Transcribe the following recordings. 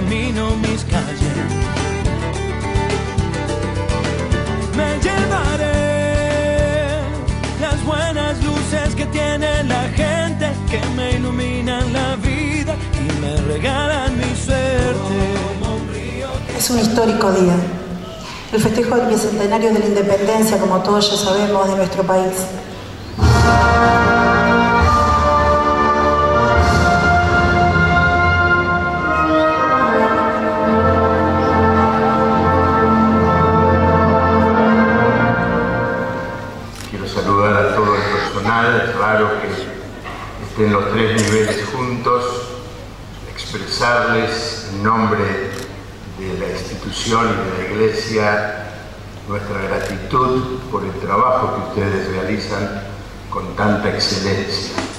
camino mis calles. Me llevaré las buenas luces que tiene la gente que me iluminan la vida y me regalan mi suerte. Es un histórico día. El festejo del bicentenario de la independencia, como todos ya sabemos, de nuestro país. Estén los tres niveles juntos, expresarles en nombre de la institución y de la Iglesia nuestra gratitud por el trabajo que ustedes realizan con tanta excelencia.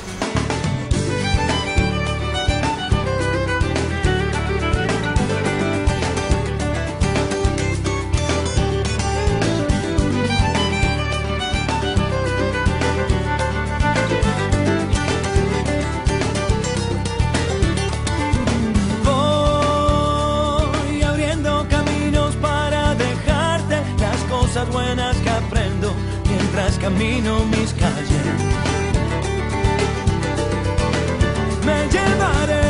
Camino mis calles. Me llevaré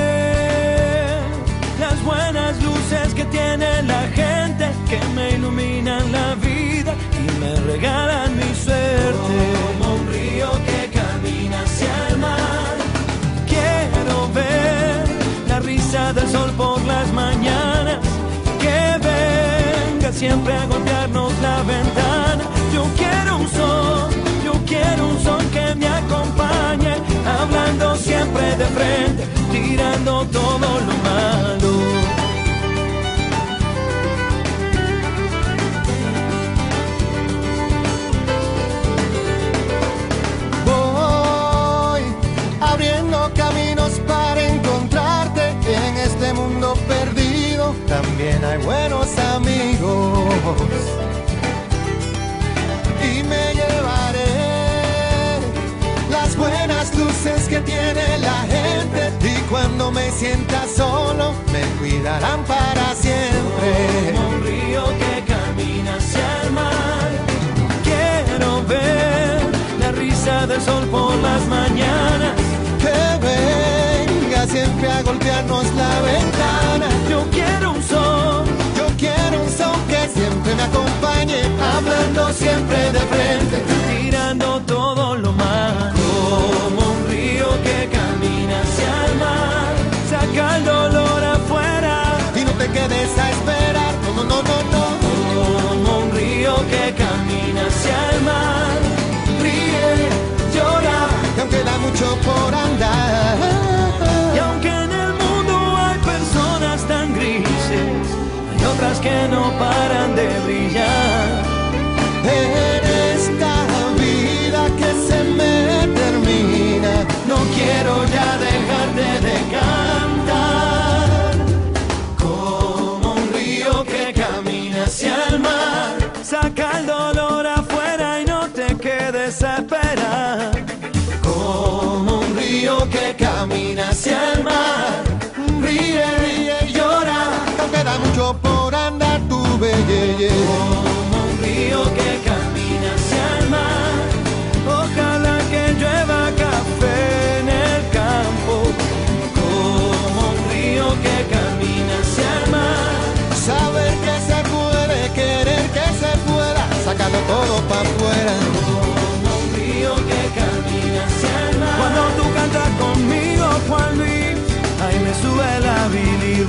las buenas luces que tiene la gente que me iluminan la vida y me regalan mi suerte. Como un río que camina hacia el mar. Quiero ver la risa del sol por las mañanas. Que venga siempre a golpearnos la ventana. Me acompañe. Hablando siempre de frente, tirando todo lo malo. Voy abriendo caminos para encontrarte en este mundo perdido. También hay buenos amigos. Me sienta solo, me cuidarán para siempre. Como un río que camina hacia el mar. Quiero ver la risa del sol por las mañanas. Que venga siempre a golpearnos la ventana. Yo quiero un sol, Yo quiero un son que siempre me acompañe, hablando siempre de frente, tirando todo que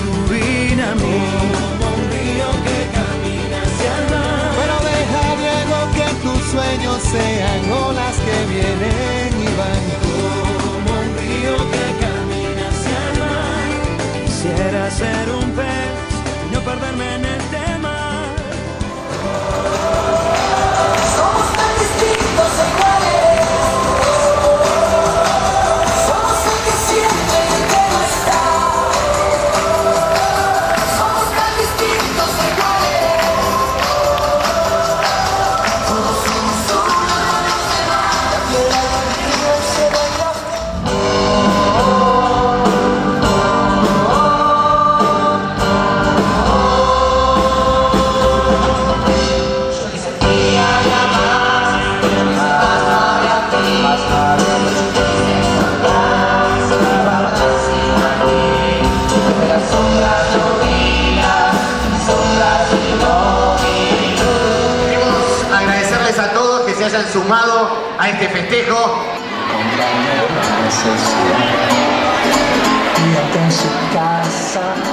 bilirrubina a hayan sumado a este festejo. En su casa